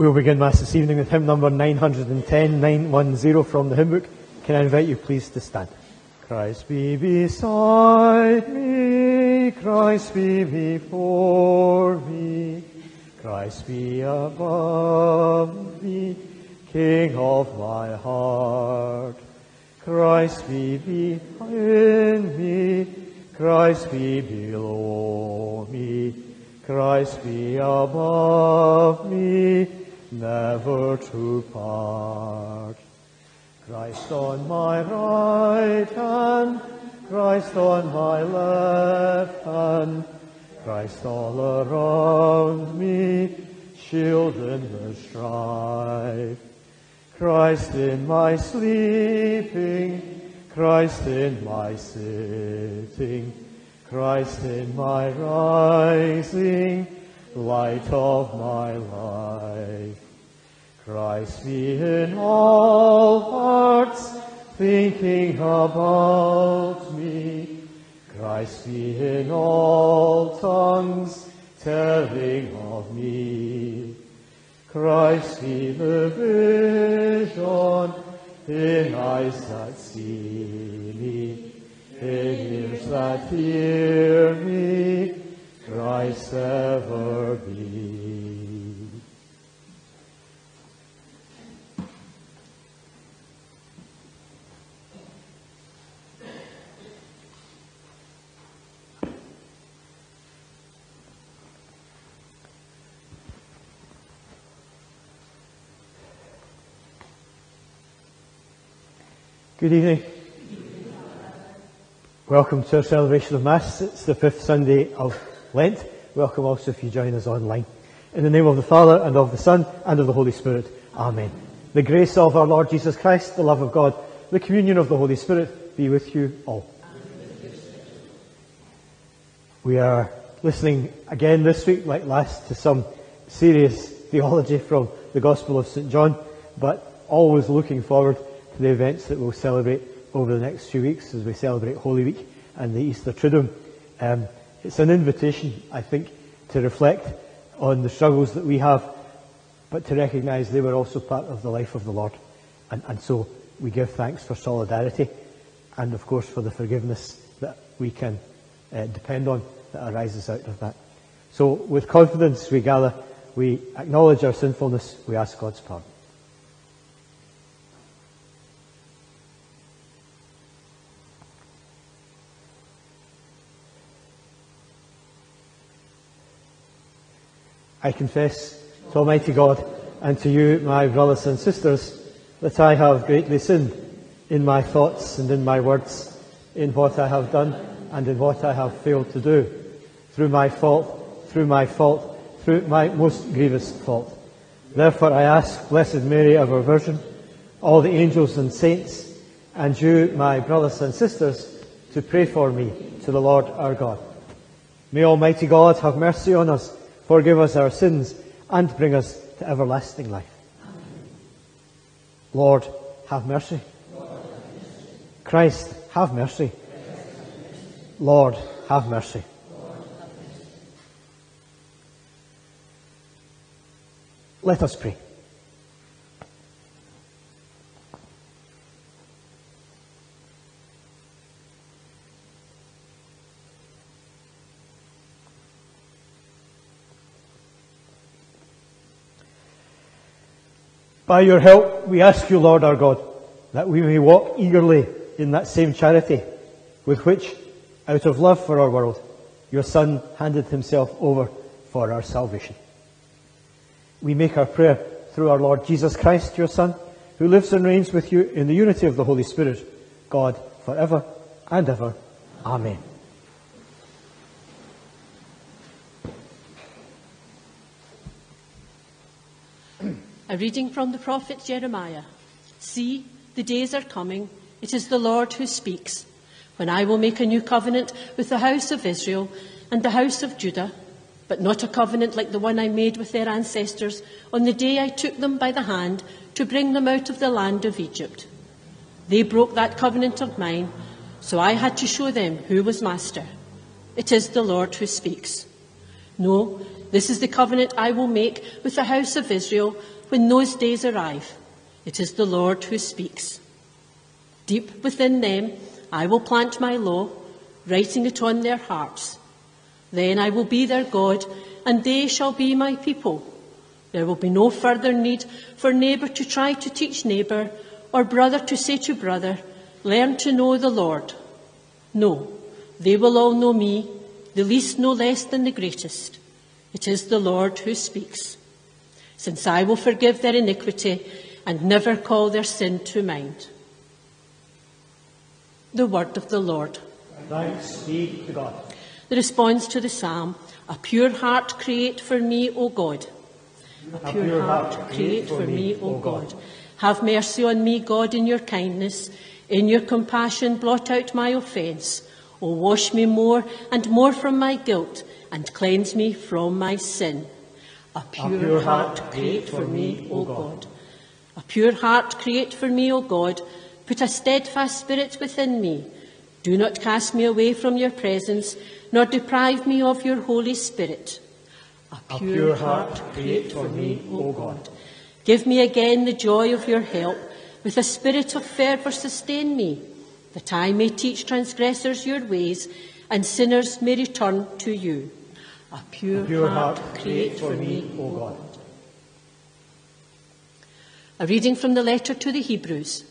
We'll begin Mass this evening with hymn number 910, 910 from the hymn book. Can I invite you please to stand? Christ be beside me, Christ be before me, Christ be above me, King of my heart. Christ be behind me, Christ be below me, Christ be above me, never to part. Christ on my right hand, Christ on my left hand, Christ all around me, shield in the strife. Christ in my sleeping, Christ in my sitting, Christ in my rising, light of my life. Christ be in all hearts, thinking about me. Christ be in all tongues, telling of me. Christ be the vision in eyes that see me, in ears that hear me. Ever be. Good evening. Welcome to our celebration of Mass. It's the fifth Sunday of Lent. Welcome also if you join us online. In the name of the Father, and of the Son, and of the Holy Spirit. Amen. The grace of our Lord Jesus Christ, the love of God, the communion of the Holy Spirit be with you all. We are listening again this week, like last, to some serious theology from the Gospel of St. John, but always looking forward to the events that we'll celebrate over the next few weeks as we celebrate Holy Week and the Easter Triduum. Um, it's an invitation, I think, to reflect on the struggles that we have, but to recognise they were also part of the life of the Lord. And, and so we give thanks for solidarity and, of course, for the forgiveness that we can uh, depend on that arises out of that. So, with confidence, we gather, we acknowledge our sinfulness, we ask God's pardon. I confess to Almighty God and to you, my brothers and sisters, that I have greatly sinned in my thoughts and in my words, in what I have done and in what I have failed to do, through my fault, through my fault, through my most grievous fault. Therefore I ask Blessed Mary, of our Virgin, all the angels and saints, and you, my brothers and sisters, to pray for me to the Lord our God. May Almighty God have mercy on us, forgive us our sins, and bring us to everlasting life. Amen. Lord, have mercy. Christ, have mercy. Lord, have mercy. Let us pray. By your help, we ask you, Lord our God, that we may walk eagerly in that same charity with which, out of love for our world, your Son handed himself over for our salvation. We make our prayer through our Lord Jesus Christ, your Son, who lives and reigns with you in the unity of the Holy Spirit, God, forever and ever. Amen. A reading from the prophet Jeremiah. See, the days are coming. It is the Lord who speaks. When I will make a new covenant with the house of Israel and the house of Judah, but not a covenant like the one I made with their ancestors on the day I took them by the hand to bring them out of the land of Egypt. They broke that covenant of mine, so I had to show them who was master. It is the Lord who speaks. No, This is the covenant I will make with the house of Israel when those days arrive. It is the Lord who speaks. Deep within them I will plant my law, writing it on their hearts. Then I will be their God, and they shall be my people. There will be no further need for neighbour to try to teach neighbour, or brother to say to brother, Learn to know the Lord. No, they will all know me, the least no less than the greatest. It is the Lord who speaks. Since I will forgive their iniquity and never call their sin to mind. The word of the Lord. Thanks be to God. The response to the psalm A pure heart create for me, O God. A pure heart create for me, O God. Have mercy on me, God, in your kindness. In your compassion, blot out my offence. O wash me more and more from my guilt, and cleanse me from my sin. A pure, pure heart heart create for me, O God. A pure heart create for me, O God. Put a steadfast spirit within me. Do not cast me away from your presence, nor deprive me of your Holy Spirit. A pure heart create for me, O God. Give me again the joy of your help. With a spirit of fervour sustain me, that I may teach transgressors your ways, and sinners may return to you. A pure, A pure heart, heart create for me, O God. A reading from the letter to the Hebrews.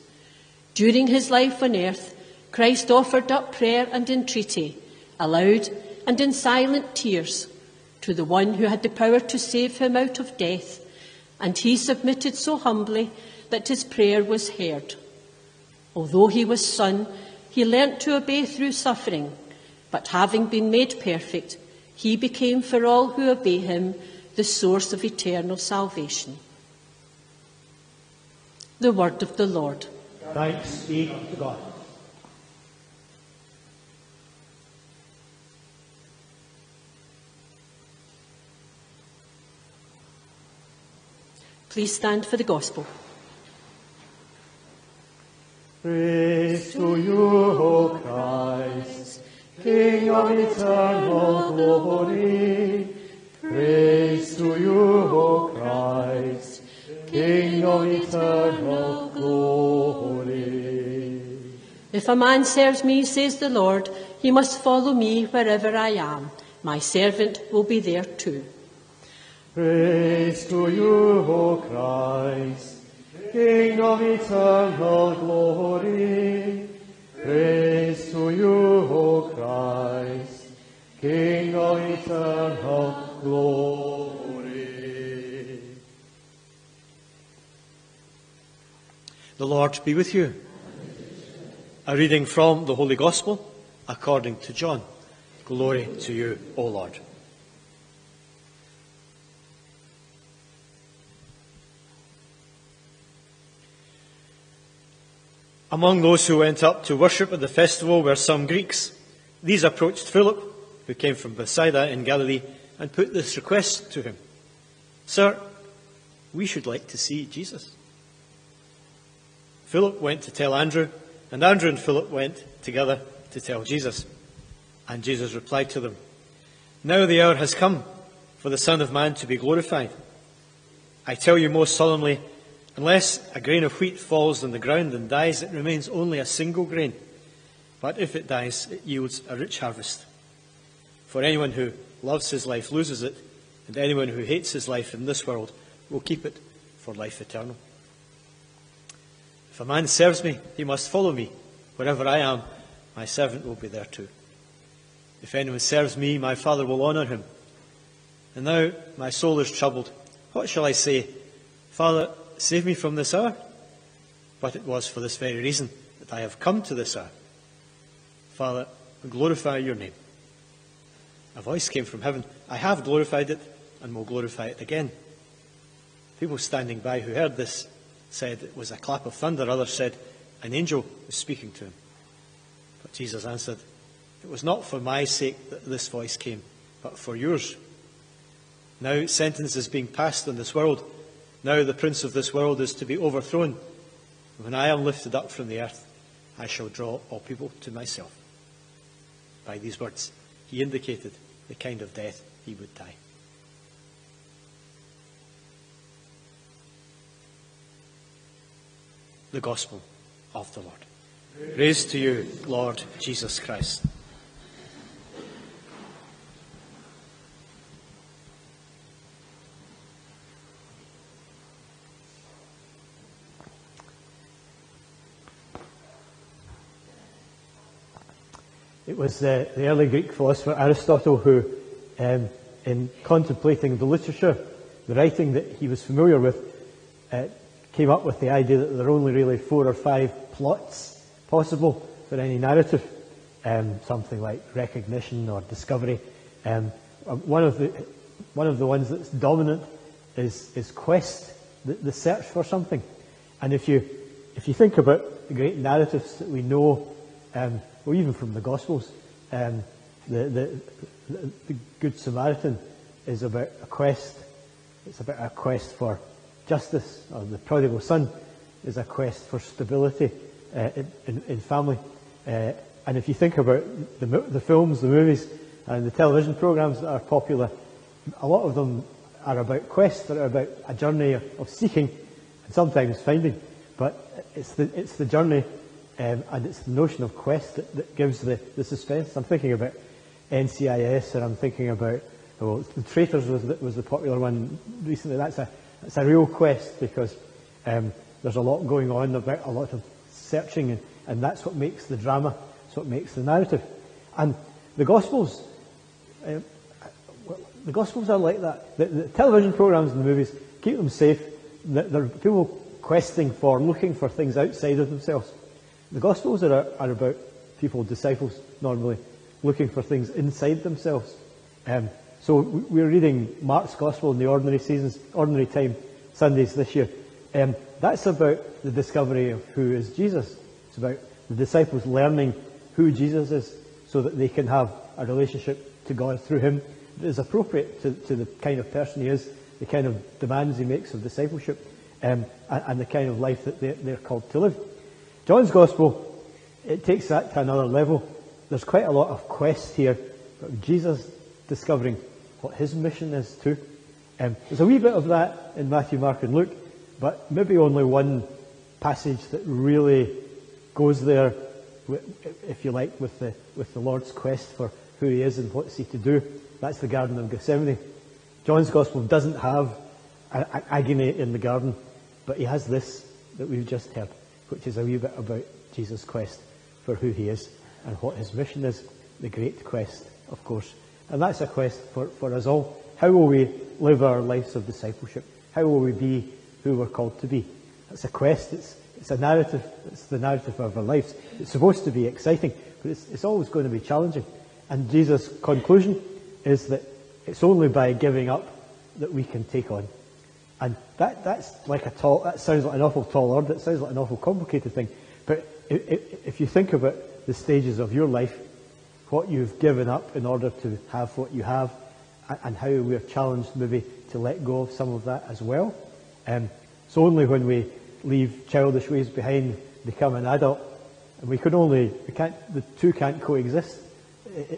During his life on earth, Christ offered up prayer and entreaty, aloud and in silent tears, to the one who had the power to save him out of death, and he submitted so humbly that his prayer was heard. Although he was Son, he learnt to obey through suffering, but having been made perfect, he became for all who obey him the source of eternal salvation. The word of the Lord. Thanks be to God. Please stand for the gospel. Praise to you, O Christ, King of eternal glory. Praise to you, O Christ, King of eternal glory. If a man serves me, says the Lord, he must follow me wherever I am. My servant will be there too. Praise to you, O Christ, King of eternal glory. Praise to you, O Christ, King of eternal glory. The Lord be with you. A reading from the Holy Gospel according to John. Glory to you, O Lord. Among those who went up to worship at the festival were some Greeks. These approached Philip, who came from Bethsaida in Galilee, and put this request to him Sir, we should like to see Jesus. Philip went to tell Andrew, and Andrew and Philip went together to tell Jesus. And Jesus replied to them, Now the hour has come for the Son of Man to be glorified. I tell you most solemnly, Unless a grain of wheat falls on the ground and dies, it remains only a single grain. But if it dies, it yields a rich harvest. For anyone who loves his life loses it, and anyone who hates his life in this world will keep it for life eternal. If a man serves me, he must follow me. Wherever I am, my servant will be there too. If anyone serves me, my Father will honour him. And now my soul is troubled. What shall I say? Father, Save me from this hour. But it was for this very reason that I have come to this hour. Father, glorify your name. A voice came from heaven. I have glorified it and will glorify it again. People standing by who heard this said it was a clap of thunder. Others said an angel was speaking to him. But Jesus answered, It was not for my sake that this voice came, but for yours. Now sentence is being passed on this world now the prince of this world is to be overthrown. When I am lifted up from the earth, I shall draw all people to myself. By these words, he indicated the kind of death he would die. The Gospel of the Lord. Praise to you, Lord Jesus Christ. Was uh, the early Greek philosopher Aristotle who, um, in contemplating the literature, the writing that he was familiar with, uh, came up with the idea that there are only really four or five plots possible for any narrative, um, something like recognition or discovery. Um, um one of the one of the ones that's dominant is is quest, the, the search for something. And if you if you think about the great narratives that we know um, or even from the Gospels, um, the, the, the, the Good Samaritan is about a quest. It's about a quest for justice, or the prodigal son is a quest for stability uh, in, in, family. Uh, and if you think about the, the films, the movies, and the television programs that are popular, a lot of them are about quests, they're about a journey of seeking and sometimes finding. But it's the, it's the journey um, and it's the notion of quest that, that gives the, the suspense. I'm thinking about NCIS, and I'm thinking about well, the Traitors was the, was the popular one recently. That's a that's a real quest because um, there's a lot going on about a lot of searching, and, and that's what makes the drama. That's what makes the narrative. And the Gospels, uh, the Gospels are like that. The, the television programs and the movies keep them safe. They're people questing for, looking for things outside of themselves. The Gospels are, are about people, disciples, normally, looking for things inside themselves. Um, so we're reading Mark's Gospel in the ordinary seasons, ordinary time Sundays this year. Um, that's about the discovery of who is Jesus. It's about the disciples learning who Jesus is so that they can have a relationship to God through him that is appropriate to, to the kind of person he is, the kind of demands he makes of discipleship, um, and, and, the kind of life that they're, they're called to live. John's Gospel, it takes that to another level. There's quite a lot of quest here, but Jesus discovering what his mission is too. Um, there's a wee bit of that in Matthew, Mark, and Luke, but maybe only one passage that really goes there, if you like, with the, with the Lord's quest for who he is and what's he to do. That's the Garden of Gethsemane. John's Gospel doesn't have agony in the garden, but he has this that we've just heard which is a wee bit about Jesus' quest for who he is and what his mission is, the great quest, of course. And that's a quest for, for us all. How will we live our lives of discipleship? How will we be who we're called to be? It's a quest, it's, it's a narrative, it's the narrative of our lives. It's supposed to be exciting, but it's, it's always going to be challenging. And Jesus' conclusion is that it's only by giving up that we can take on. And that, that's like a tall, that sounds like an awful tall order, it sounds like an awful complicated thing. But if, if you think about the stages of your life, what you've given up in order to have what you have, and how we're challenged maybe to let go of some of that as well. Um, it's only when we leave childish ways behind, become an adult, and we can only, we can't, the two can't coexist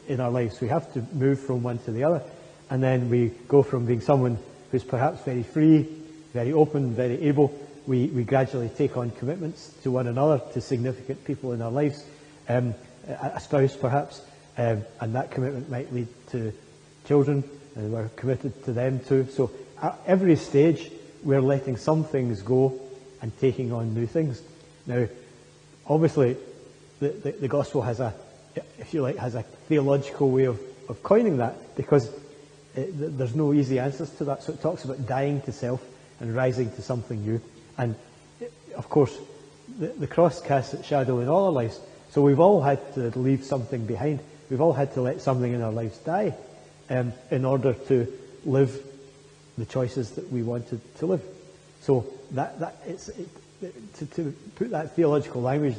in our lives. We have to move from one to the other. And then we go from being someone who's perhaps very free, very open, very able, we, we gradually take on commitments to one another, to significant people in our lives, um, a, spouse perhaps, um, and that commitment might lead to children, and we're committed to them too. So at every stage, we're letting some things go and taking on new things. Now, obviously, the, the, the gospel has a, if you like, has a theological way of, of coining that because it, there's no easy answers to that. So it talks about dying to self and rising to something new. And of course, the, the cross casts its shadow in all our lives. So we've all had to leave something behind. We've all had to let something in our lives die um, in order to live the choices that we wanted to live. So that, that it's, it, to, to put that theological language,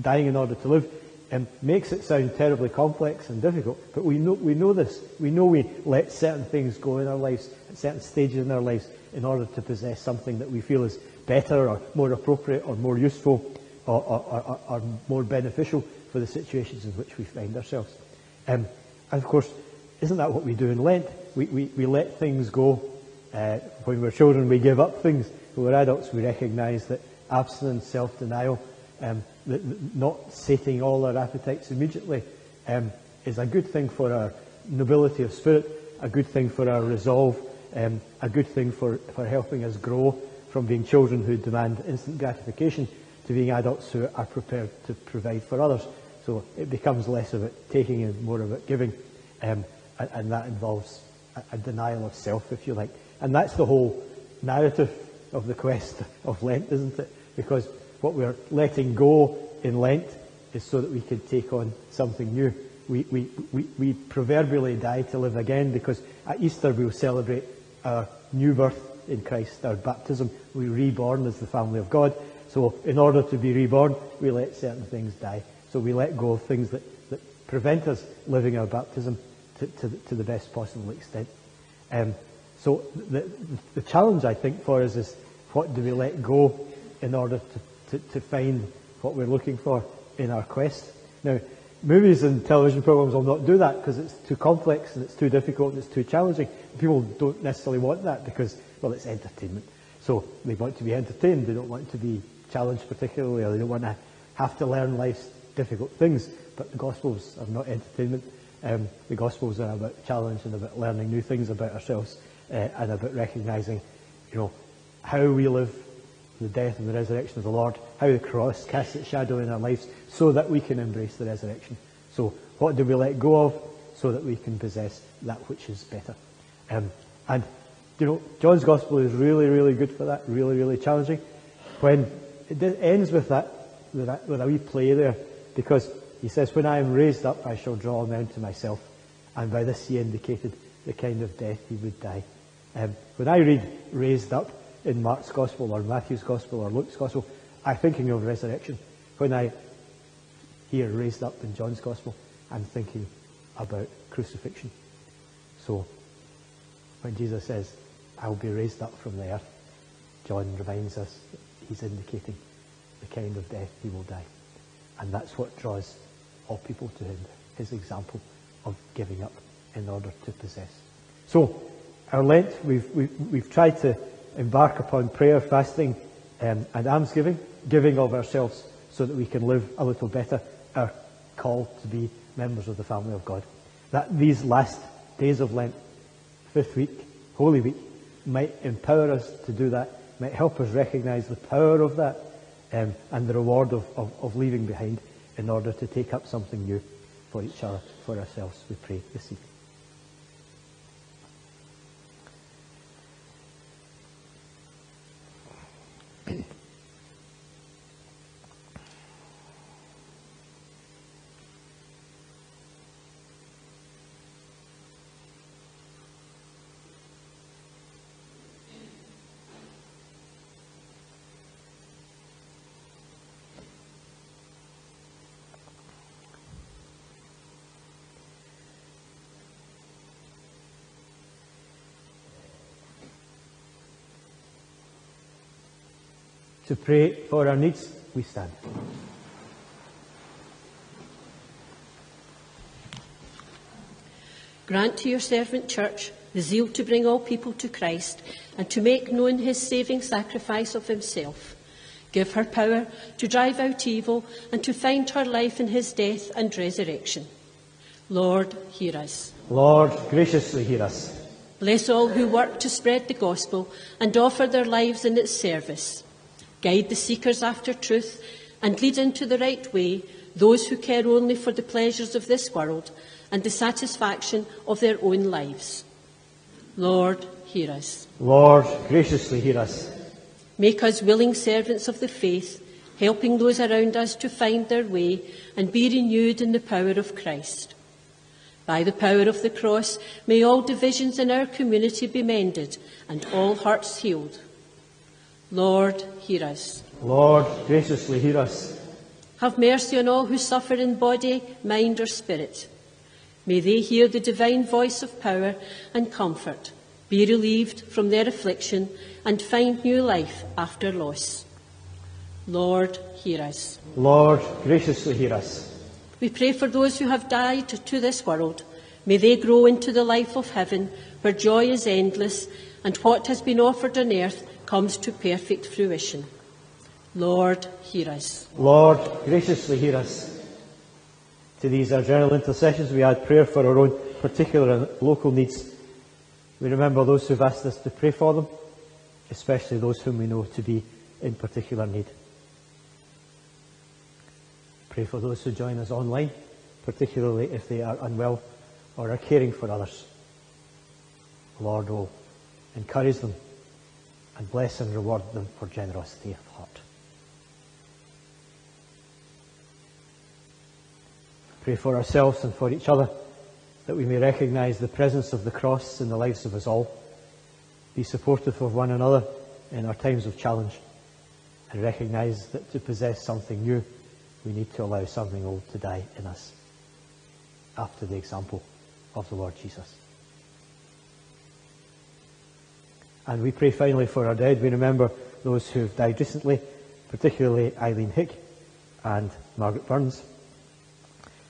dying in order to live, um, makes it sound terribly complex and difficult, but we know, we know this. We know we let certain things go in our lives at certain stages in our lives in order to possess something that we feel is better or more appropriate or more useful or, or, or, or more beneficial for the situations in which we find ourselves. Um, and of course, isn't that what we do in Lent? We, we, we let things go. Uh, when we're children, we give up things. When we're adults, we recognise that abstinence, self-denial, um, not sating all our appetites immediately um, is a good thing for our nobility of spirit, a good thing for our resolve, um, a good thing for, for helping us grow from being children who demand instant gratification to being adults who are prepared to provide for others. So it becomes less of it taking and more of it giving, um, and, and that involves a, a denial of self, if you like. And that's the whole narrative of the quest of Lent, isn't it? Because what we're letting go in Lent is so that we can take on something new. We, we, we, we proverbially die to live again because at Easter we'll celebrate our new birth in Christ, our baptism. We're reborn as the family of God. So in order to be reborn, we let certain things die. So we let go of things that, that prevent us living our baptism to, to, to the best possible extent. Um, so the, the challenge, I think, for us is what do we let go in order to, to, to find what we're looking for in our quest. Now, movies and television programs will not do that because it's too complex and it's too difficult and it's too challenging. People don't necessarily want that because, well, it's entertainment. So they want to be entertained. They don't want to be challenged particularly or they don't want to have to learn life's difficult things. But the Gospels are not entertainment. Um, the Gospels are about challenge and about learning new things about ourselves uh, and about recognising, you know, how we live the death and the resurrection of the Lord, how the cross casts its shadow in our lives so that we can embrace the resurrection. So what do we let go of so that we can possess that which is better? Um, and, you know, John's Gospel is really, really good for that, really, really challenging. When it ends with that, with, that, with a wee play there, because he says, when I am raised up, I shall draw men to myself. And by this he indicated the kind of death he would die. Um, when I read raised up, in Mark's Gospel or Matthew's Gospel or Luke's Gospel, I'm thinking of resurrection. When I hear raised up in John's Gospel, I'm thinking about crucifixion. So, when Jesus says, I'll be raised up from the earth, John reminds us that he's indicating the kind of death he will die. And that's what draws all people to him, his example of giving up in order to possess. So, our Lent, we've, we've, we've tried to embark upon prayer, fasting, um, and almsgiving, giving of ourselves so that we can live a little better our call to be members of the family of God. That these last days of Lent, fifth week, Holy Week, might empower us to do that, might help us recognize the power of that um, and the reward of, of, of leaving behind in order to take up something new for each other, for ourselves, we pray this evening. To pray for our needs, we stand. Grant to your servant church the zeal to bring all people to Christ and to make known his saving sacrifice of himself. Give her power to drive out evil and to find her life in his death and resurrection. Lord, hear us. Lord, graciously hear us. Bless all who work to spread the gospel and offer their lives in its service. Guide the seekers after truth and lead into the right way those who care only for the pleasures of this world and the satisfaction of their own lives. Lord, hear us. Lord, graciously hear us. Make us willing servants of the faith, helping those around us to find their way and be renewed in the power of Christ. By the power of the cross, may all divisions in our community be mended and all hearts healed. Lord, hear us. Lord, graciously hear us. Have mercy on all who suffer in body, mind, or spirit. May they hear the divine voice of power and comfort, be relieved from their affliction, and find new life after loss. Lord, hear us. Lord, graciously hear us. We pray for those who have died to this world. May they grow into the life of heaven, where joy is endless, and what has been offered on earth comes to perfect fruition. Lord, hear us. Lord, graciously hear us. To these, our general intercessions, we add prayer for our own particular and local needs. We remember those who've asked us to pray for them, especially those whom we know to be in particular need. Pray for those who join us online, particularly if they are unwell or are caring for others. Lord, will encourage them and bless and reward them for generosity of heart. Pray for ourselves and for each other that we may recognize the presence of the cross in the lives of us all, be supportive of one another in our times of challenge, and recognize that to possess something new, we need to allow something old to die in us, after the example of the Lord Jesus. And we pray finally for our dead. We remember those who have died recently, particularly Eileen Hick and Margaret Burns.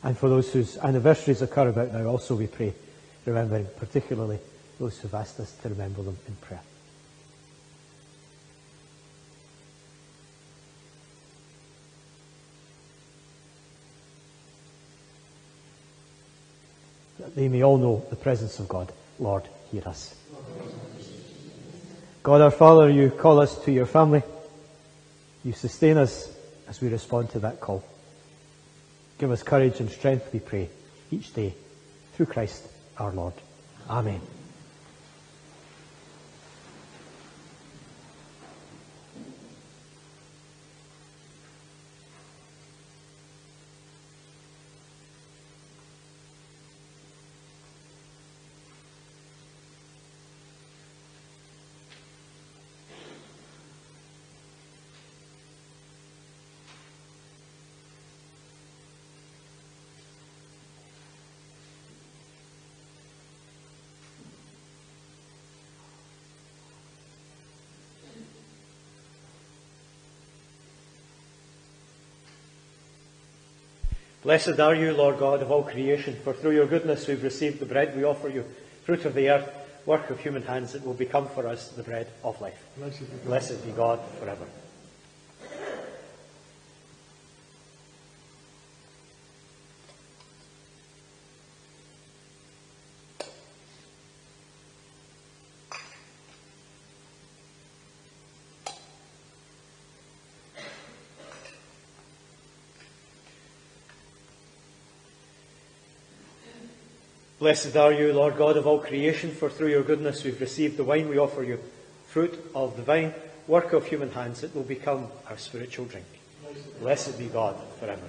And for those whose anniversaries occur about now, also we pray, remembering particularly those who've asked us to remember them in prayer. That they may all know the presence of God. Lord, hear us. God our Father, you call us to your family. You sustain us as we respond to that call. Give us courage and strength, we pray, each day, through Christ our Lord. Amen. Blessed are you, Lord God of all creation, for through your goodness we've received the bread we offer you, fruit of the earth, work of human hands that will become for us the bread of life. Blessed be God forever. Blessed are you, Lord God of all creation, for through your goodness we've received the wine we offer you, fruit of the vine, work of human hands, it will become our spiritual drink. Blessed be God forever.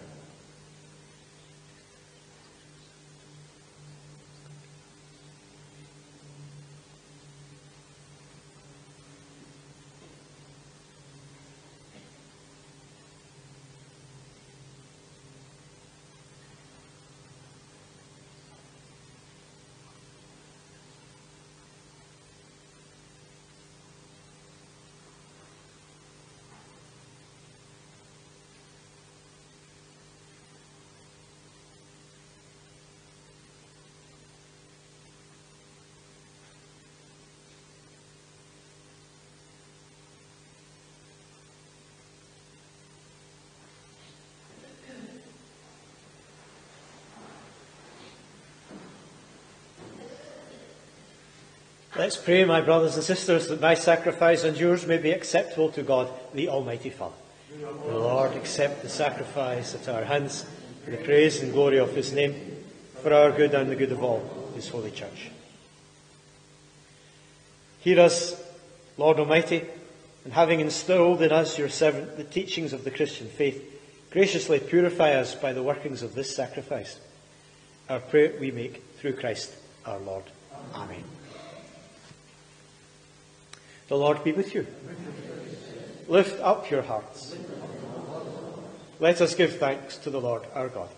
Let's pray, my brothers and sisters, that my sacrifice and yours may be acceptable to God, the Almighty Father. The Lord accept the sacrifice at our hands for the praise and glory of his name, for our good and the good of all his holy church. Hear us, Lord Almighty, and having instilled in us, your servant, the teachings of the Christian faith, graciously purify us by the workings of this sacrifice. Our prayer we make through Christ our Lord. Amen. The Lord be with you. Lift up your hearts. Let us give thanks to the Lord our God.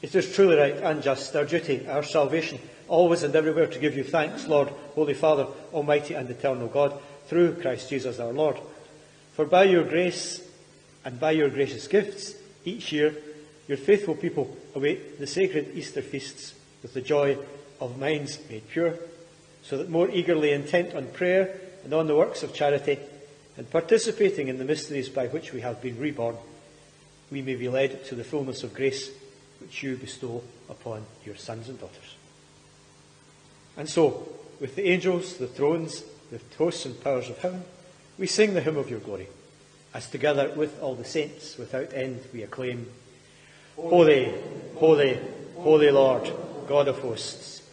It is truly right and just, our duty, our salvation, always and everywhere to give you thanks, Lord, Holy Father, Almighty and Eternal God, through Christ Jesus our Lord. For by your grace and by your gracious gifts, each year, your faithful people await the sacred Easter feasts with the joy of minds made pure so that more eagerly intent on prayer and on the works of charity, and participating in the mysteries by which we have been reborn, we may be led to the fullness of grace which you bestow upon your sons and daughters. And so, with the angels, the thrones, the hosts and powers of heaven, we sing the hymn of your glory, as together with all the saints without end we acclaim, Holy, holy, holy Lord, God of hosts,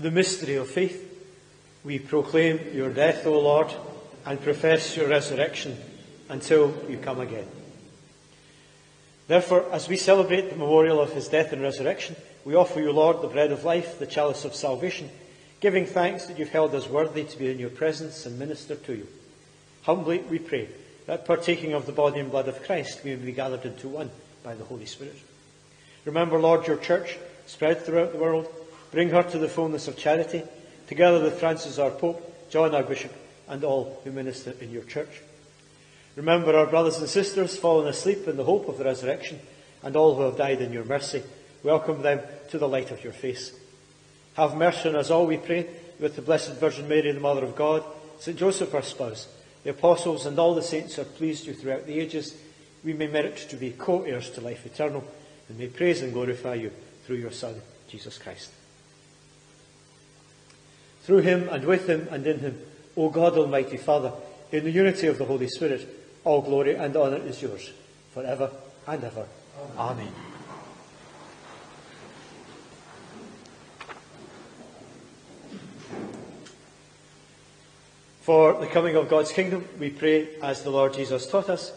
The mystery of faith. We proclaim your death, O Lord, and profess your resurrection until you come again. Therefore, as we celebrate the memorial of his death and resurrection, we offer you, Lord, the bread of life, the chalice of salvation, giving thanks that you've held us worthy to be in your presence and minister to you. Humbly we pray that partaking of the body and blood of Christ, we may be gathered into one by the Holy Spirit. Remember, Lord, your church spread throughout the world Bring her to the fullness of charity, together with Francis our Pope, John our Bishop, and all who minister in your church. Remember our brothers and sisters fallen asleep in the hope of the resurrection, and all who have died in your mercy. Welcome them to the light of your face. Have mercy on us all, we pray, with the Blessed Virgin Mary, the Mother of God, St. Joseph our spouse, the apostles, and all the saints who have pleased you throughout the ages. We may merit to be co-heirs to life eternal, and may praise and glorify you through your Son, Jesus Christ. Through him and with him and in him, O God Almighty Father, in the unity of the Holy Spirit, all glory and honour is yours, for ever and ever. Amen. Amen. For the coming of God's kingdom, we pray as the Lord Jesus taught us.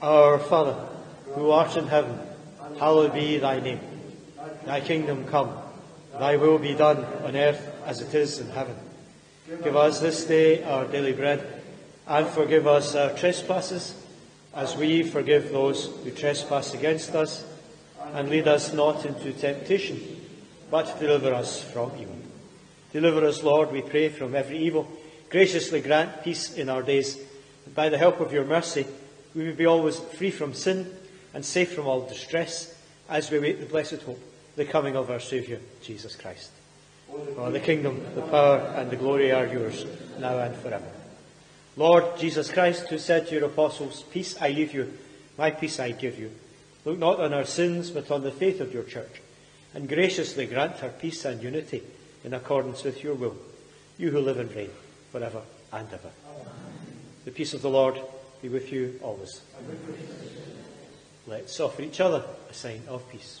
Our Father, who art in heaven, hallowed be thy name. Thy kingdom come, thy will be done on earth as it is in heaven. Give us this day our daily bread, and forgive us our trespasses, as we forgive those who trespass against us. And lead us not into temptation, but deliver us from evil. Deliver us, Lord, we pray, from every evil. Graciously grant peace in our days, by the help of your mercy, we may be always free from sin and safe from all distress, as we wait the blessed hope, the coming of our Saviour, Jesus Christ. For the kingdom, the power, and the glory are yours, now and forever. Lord Jesus Christ, who said to your apostles, Peace I leave you, my peace I give you, look not on our sins, but on the faith of your church, and graciously grant her peace and unity in accordance with your will, you who live and reign forever and ever. Amen. The peace of the Lord be with you always. Let's offer each other a sign of peace.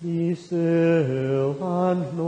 Be still and know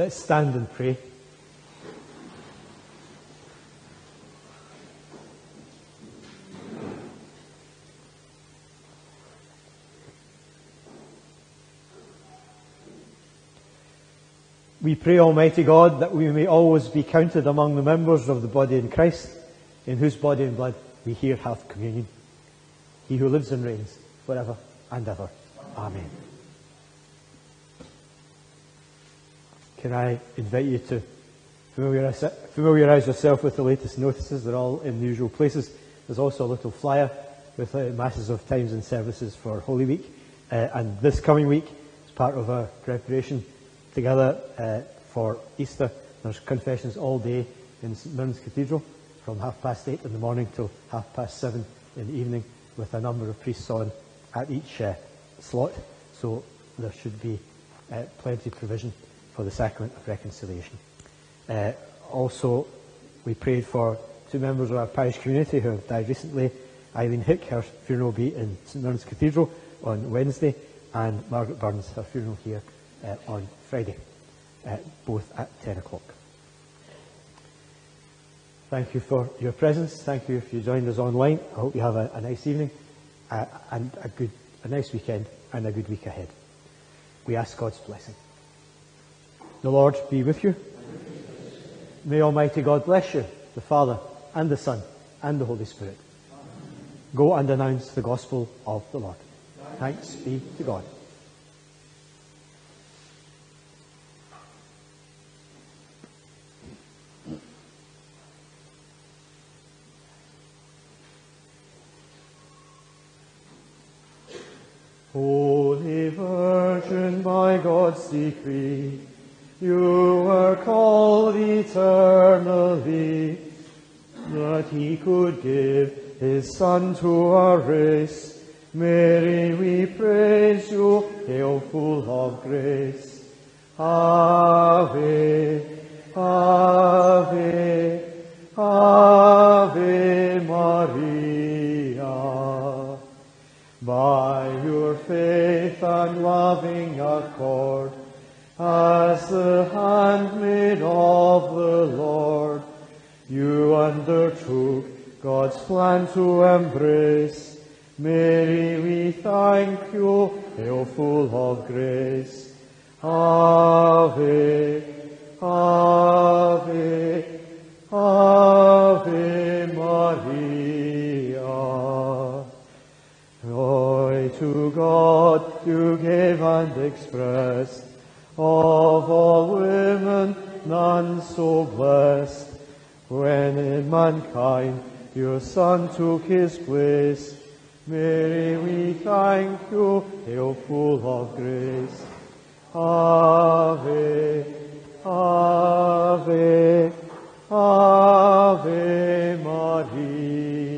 Let's stand and pray. We pray, Almighty God, that we may always be counted among the members of the body in Christ, in whose body and blood we here have communion. He who lives and reigns forever and ever. Amen. Can I invite you to familiarise, yourself with the latest notices? They're all in the usual places. There's also a little flyer with uh, masses of times and services for Holy Week. Uh, and this coming week, as part of our preparation together uh, for Easter, there's confessions all day in St Mirin's Cathedral from half past eight in the morning till half past seven in the evening with a number of priests on at each uh, slot. So there should be uh, plenty of provision for the sacrament of reconciliation. Uh, also, we prayed for two members of our parish community who have died recently. Eileen Hick, her funeral will be in St Mirin's Cathedral on Wednesday, and Margaret Burns, her funeral here uh, on Friday, uh, both at 10 o'clock. Thank you for your presence. Thank you if you joined us online. I hope you have a, a nice evening uh, and a good, a nice weekend and a good week ahead. We ask God's blessing. The Lord be with you. May Almighty God bless you, the Father and the Son and the Holy Spirit. Go and announce the gospel of the Lord. Thanks be to God. His Son to our race. Mary, we praise you, hail full of grace. Ave, Ave, Ave Maria. By your faith and loving accord, as the handmaid of the Lord, you undertook God's plan to embrace. Mary, we thank you, hail full of grace. Ave, Ave, Ave Maria. Joy to God you gave and expressed. Of all women, none so blessed, when in mankind your Son took his place. Mary, we thank you, hail full of grace. Ave, Ave, Ave Maria.